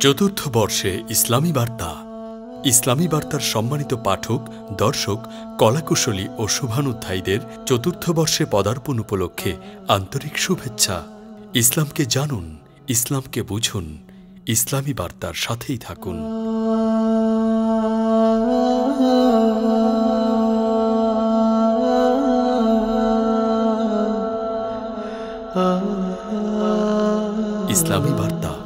চতুর্থ বর্ষে ইসলামী বার্তা। ইসলামী বার্তার সম্মানিত পাঠক, দর্শক, কলাকুশলী ও শুভানুধ্যায়ীদের চতুর্থ বর্ষে পদার্পণ উপলক্ষে আন্তরিক শুভেচ্ছা। ইসলামকে জানুন, ইসলামকে বুঝুন, ইসলামী বার্তার সাথেই থাকুন। ইসলামী বার্তা।